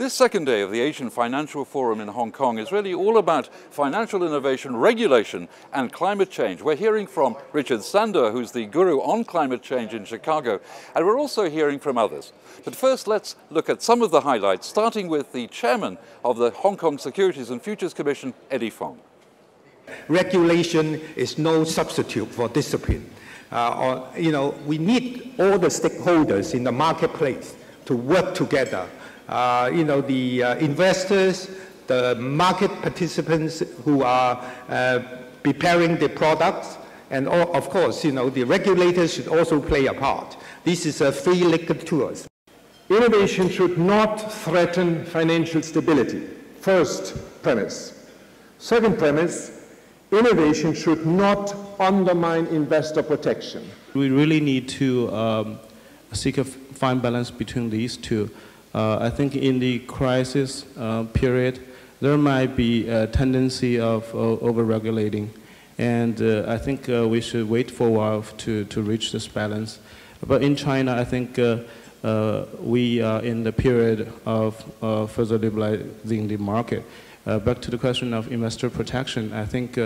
This second day of the Asian Financial Forum in Hong Kong is really all about financial innovation, regulation, and climate change. We're hearing from Richard Sandor, who's the guru on climate change in Chicago, and we're also hearing from others. But first, let's look at some of the highlights, starting with the chairman of the Hong Kong Securities and Futures Commission, Eddie Fong. Regulation is no substitute for discipline. Uh, or, you know, we need all the stakeholders in the marketplace to work together uh, you know, the uh, investors, the market participants who are uh, preparing the products, and all, of course, you know, the regulators should also play a part. This is a three-legged tour. Innovation should not threaten financial stability. First premise. Second premise, innovation should not undermine investor protection. We really need to um, seek a fine balance between these two. Uh, I think in the crisis uh, period, there might be a tendency of uh, over-regulating. And I think we should wait for a while to, to reach this balance. But in China, I think uh, we are in the period of uh, further liberalizing the market. Uh, back to the question of investor protection, I think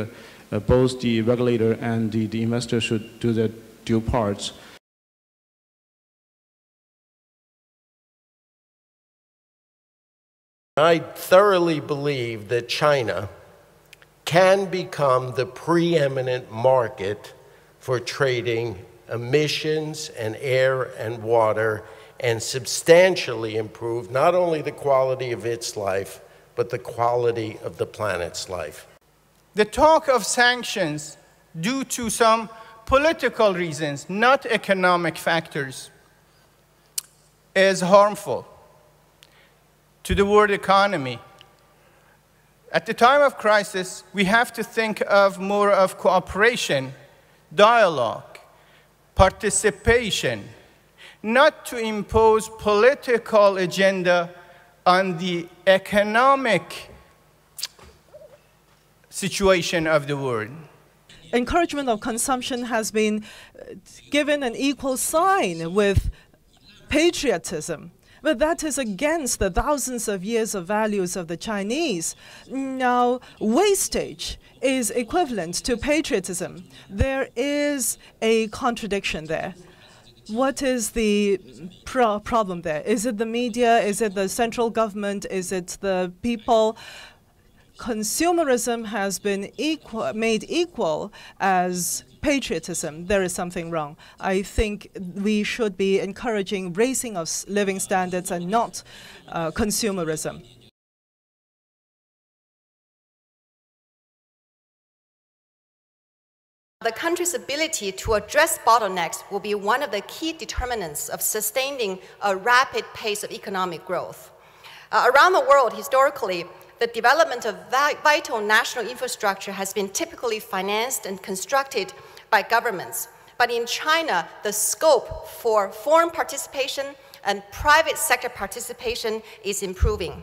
both the regulator and the, the investor should do their due parts. I thoroughly believe that China can become the preeminent market for trading emissions and air and water and substantially improve not only the quality of its life, but the quality of the planet's life. The talk of sanctions due to some political reasons, not economic factors, is harmful to the world economy. At the time of crisis, we have to think of more of cooperation, dialogue, participation, not to impose political agenda on the economic situation of the world. Encouragement of consumption has been uh, given an equal sign with patriotism. But that is against the thousands of years of values of the Chinese. Now, wastage is equivalent to patriotism. There is a contradiction there. What is the pro problem there? Is it the media? Is it the central government? Is it the people? Consumerism has been equal, made equal as patriotism, there is something wrong. I think we should be encouraging raising of living standards and not uh, consumerism. The country's ability to address bottlenecks will be one of the key determinants of sustaining a rapid pace of economic growth. Uh, around the world, historically, the development of vital national infrastructure has been typically financed and constructed by governments. But in China, the scope for foreign participation and private sector participation is improving.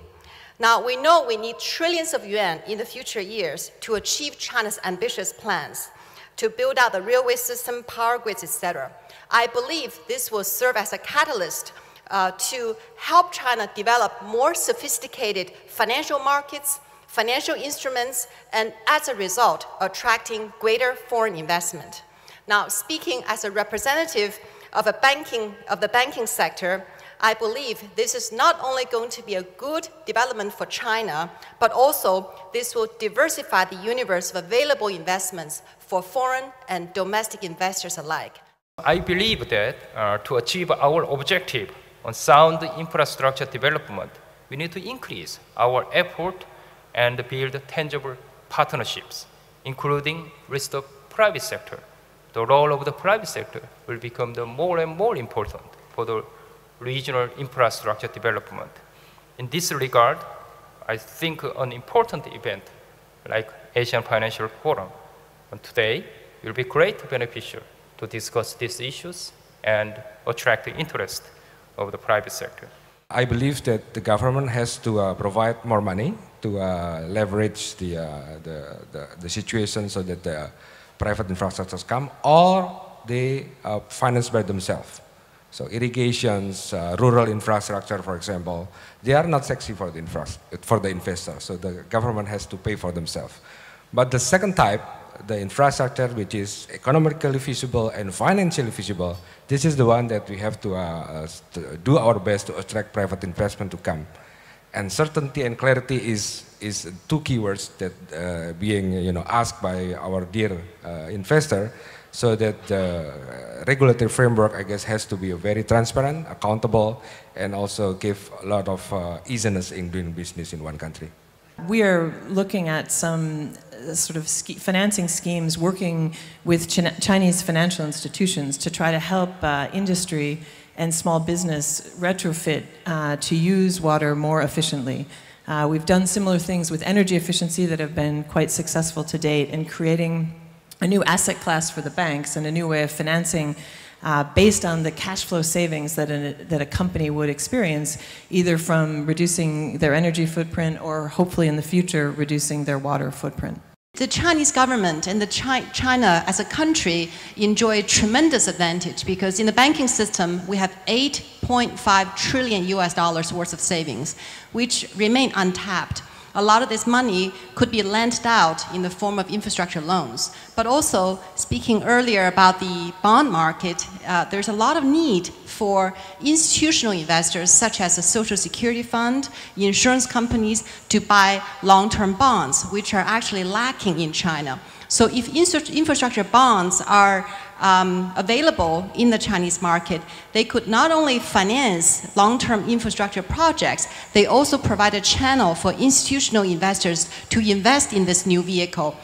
Now, we know we need trillions of yuan in the future years to achieve China's ambitious plans to build out the railway system, power grids, etc. I believe this will serve as a catalyst uh, to help China develop more sophisticated financial markets, financial instruments, and as a result, attracting greater foreign investment. Now, speaking as a representative of, a banking, of the banking sector, I believe this is not only going to be a good development for China, but also this will diversify the universe of available investments for foreign and domestic investors alike. I believe that uh, to achieve our objective on sound infrastructure development, we need to increase our effort and build tangible partnerships, including with the private sector. The role of the private sector will become the more and more important for the regional infrastructure development. In this regard, I think an important event like Asian Financial Forum today will be great beneficial to discuss these issues and attract interest of the private sector. I believe that the government has to uh, provide more money to uh, leverage the, uh, the, the, the, situation so that the private infrastructures come or they uh, finance by themselves. So irrigations, uh, rural infrastructure, for example, they are not sexy for the, for the investor. So the government has to pay for themselves. But the second type, the infrastructure which is economically feasible and financially feasible, this is the one that we have to, uh, to do our best to attract private investment to come. And certainty and clarity is, is two keywords that uh, being you know, asked by our dear uh, investor so that the regulatory framework, I guess, has to be very transparent, accountable, and also give a lot of uh, easiness in doing business in one country. We are looking at some uh, sort of financing schemes working with Ch Chinese financial institutions to try to help uh, industry and small business retrofit uh, to use water more efficiently. Uh, we've done similar things with energy efficiency that have been quite successful to date in creating a new asset class for the banks and a new way of financing uh, based on the cash flow savings that a, that a company would experience, either from reducing their energy footprint or hopefully in the future reducing their water footprint. The Chinese government and the Chi China as a country enjoy a tremendous advantage because in the banking system we have 8.5 trillion US dollars worth of savings, which remain untapped a lot of this money could be lent out in the form of infrastructure loans. But also, speaking earlier about the bond market, uh, there's a lot of need for institutional investors, such as the Social Security Fund, insurance companies, to buy long-term bonds, which are actually lacking in China. So if infrastructure bonds are um, available in the Chinese market, they could not only finance long-term infrastructure projects, they also provide a channel for institutional investors to invest in this new vehicle.